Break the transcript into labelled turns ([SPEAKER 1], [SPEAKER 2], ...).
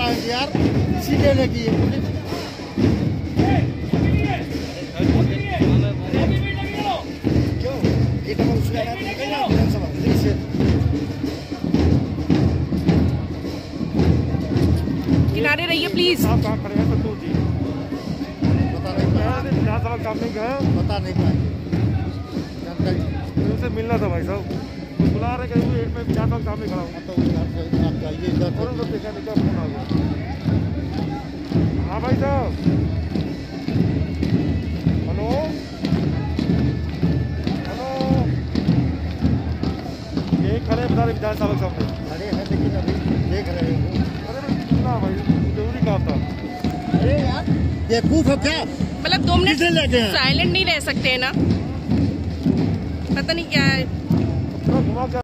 [SPEAKER 1] पाएँगे यार? सीधे लगी है पुलिस। क्यों? तो उसका
[SPEAKER 2] किनारे रहिए प्लीज़
[SPEAKER 3] आप कहाँ खड़े हैं संतोष जी?
[SPEAKER 1] पता नहीं जानकारी
[SPEAKER 3] मिलना था भाई साहब। बुला रहे कहीं एक में विधानसभा काम नहीं खड़ा हूँ
[SPEAKER 1] हाँ तो
[SPEAKER 3] देखा नहीं क्या फ़ोन आ गया। हाँ भाई साहब। हेलो? हेलो? यही खड़े हैं बता रहे विधानसभा सामने।
[SPEAKER 1] खड़े हैं लेकिन अभी देख रहे हो।
[SPEAKER 3] अरे
[SPEAKER 1] यार बेवकूफ़ हो क्या?
[SPEAKER 2] मतलब दो मिनट? साइलेंट नहीं रह सकते है ना? पता नहीं क्या है।